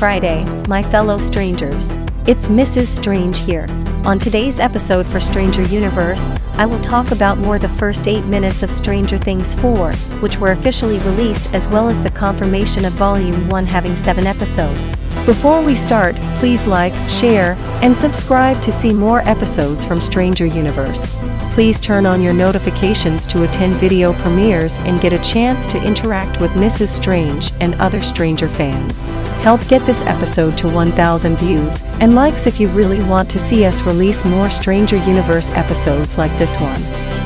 Friday, my fellow strangers. It's Mrs. Strange here. On today's episode for Stranger Universe, I will talk about more the first 8 minutes of Stranger Things 4, which were officially released as well as the confirmation of Volume 1 having 7 episodes. Before we start, please like, share, and subscribe to see more episodes from Stranger Universe. Please turn on your notifications to attend video premieres and get a chance to interact with Mrs. Strange and other Stranger fans. Help get this episode to 1,000 views and likes if you really want to see us release more Stranger Universe episodes like this one.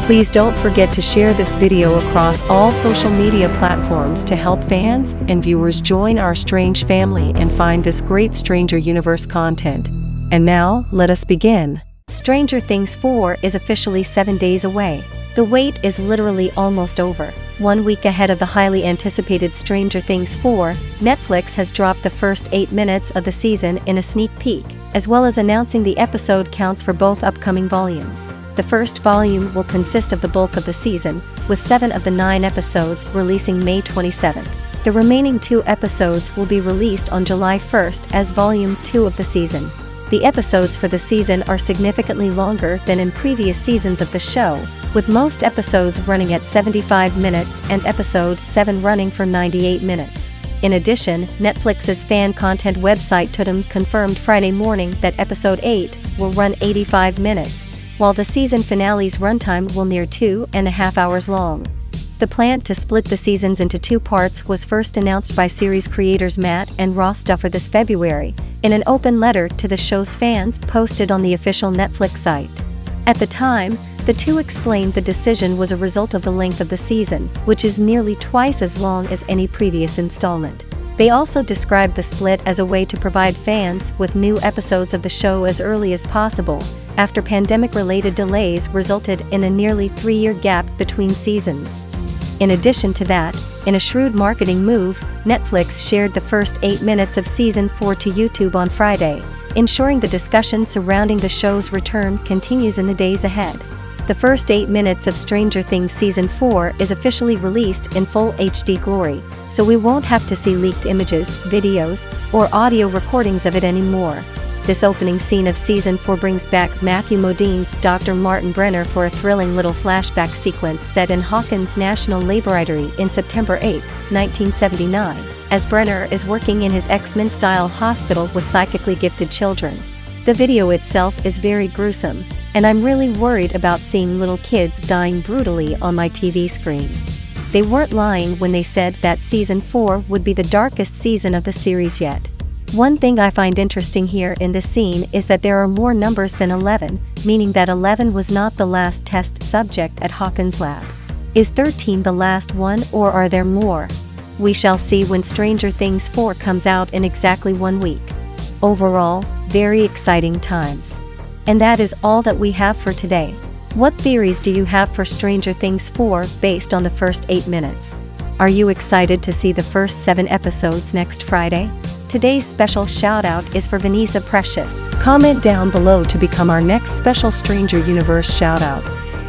Please don't forget to share this video across all social media platforms to help fans and viewers join our strange family and find this great Stranger Universe content. And now, let us begin. Stranger Things 4 is officially seven days away. The wait is literally almost over. One week ahead of the highly anticipated Stranger Things 4, Netflix has dropped the first eight minutes of the season in a sneak peek, as well as announcing the episode counts for both upcoming volumes. The first volume will consist of the bulk of the season, with seven of the nine episodes releasing May 27th. The remaining two episodes will be released on July 1st as Volume 2 of the season. The episodes for the season are significantly longer than in previous seasons of the show, with most episodes running at 75 minutes and episode 7 running for 98 minutes. In addition, Netflix's fan content website Tudum confirmed Friday morning that episode 8 will run 85 minutes, while the season finale's runtime will near two and a half hours long. The plan to split the seasons into two parts was first announced by series creators Matt and Ross Duffer this February, in an open letter to the show's fans posted on the official Netflix site. At the time, the two explained the decision was a result of the length of the season, which is nearly twice as long as any previous installment. They also described the split as a way to provide fans with new episodes of the show as early as possible, after pandemic related delays resulted in a nearly three year gap between seasons. In addition to that, in a shrewd marketing move, Netflix shared the first eight minutes of season 4 to YouTube on Friday, ensuring the discussion surrounding the show's return continues in the days ahead. The first eight minutes of Stranger Things Season 4 is officially released in full HD glory, so we won't have to see leaked images, videos, or audio recordings of it anymore. This opening scene of season 4 brings back Matthew Modine's Dr. Martin Brenner for a thrilling little flashback sequence set in Hawkins National Laboratory in September 8, 1979, as Brenner is working in his X-Men style hospital with psychically gifted children. The video itself is very gruesome, and I'm really worried about seeing little kids dying brutally on my TV screen. They weren't lying when they said that season 4 would be the darkest season of the series yet. One thing I find interesting here in this scene is that there are more numbers than 11, meaning that 11 was not the last test subject at Hawkins Lab. Is 13 the last one or are there more? We shall see when Stranger Things 4 comes out in exactly one week. Overall, very exciting times. And that is all that we have for today. What theories do you have for Stranger Things 4 based on the first 8 minutes? Are you excited to see the first 7 episodes next Friday? Today's special shout out is for Vanessa Precious. Comment down below to become our next special Stranger Universe shout out.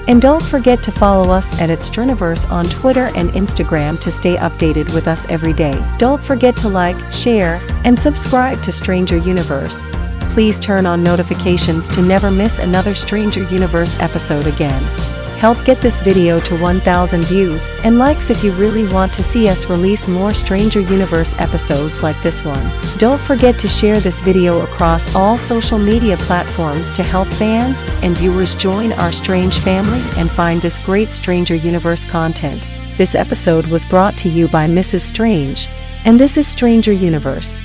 And don't forget to follow us at Straniverse on Twitter and Instagram to stay updated with us every day. Don't forget to like, share, and subscribe to Stranger Universe. Please turn on notifications to never miss another Stranger Universe episode again. Help get this video to 1000 views and likes if you really want to see us release more Stranger Universe episodes like this one. Don't forget to share this video across all social media platforms to help fans and viewers join our strange family and find this great Stranger Universe content. This episode was brought to you by Mrs. Strange, and this is Stranger Universe.